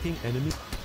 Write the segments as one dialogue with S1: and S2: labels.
S1: Blocking enemy.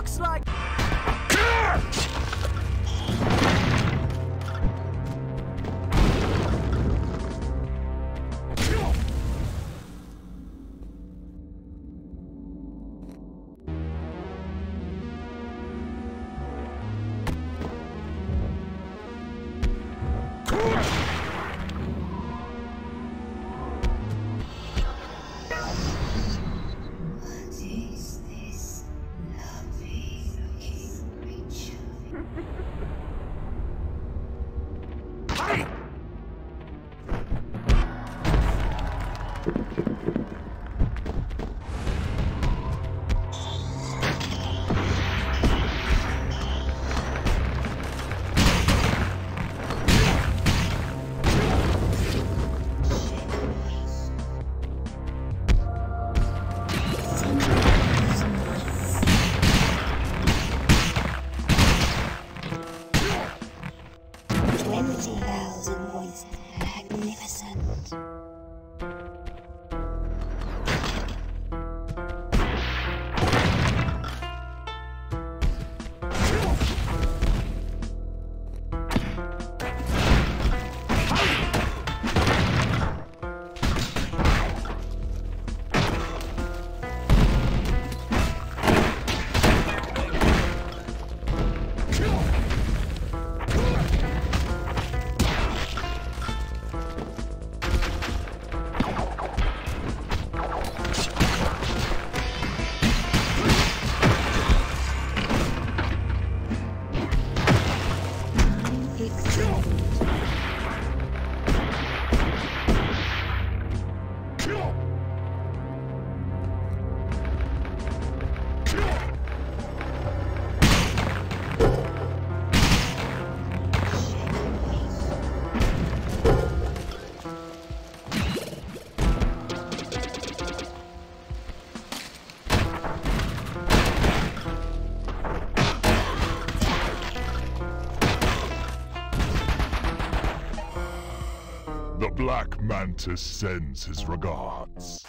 S2: looks like...
S3: The Black Mantis sends his regards.